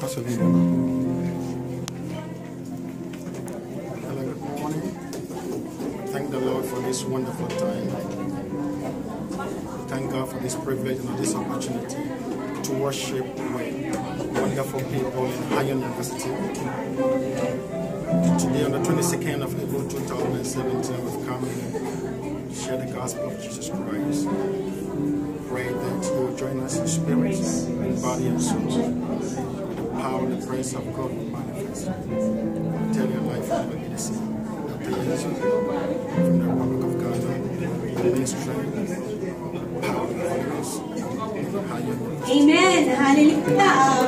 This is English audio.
Pastor Vivian. Hello, good morning. Thank the Lord for this wonderful time. Thank God for this privilege and this opportunity to worship with wonderful people in Higher University. Today, on the 22nd of April 2017, we've come here to share the gospel of Jesus Christ. Pray that you will join us in spirit, in body, and soul. Praise of God will manifest. Tell your life will never be the from the Republic of the ministry, power Amen. Hallelujah.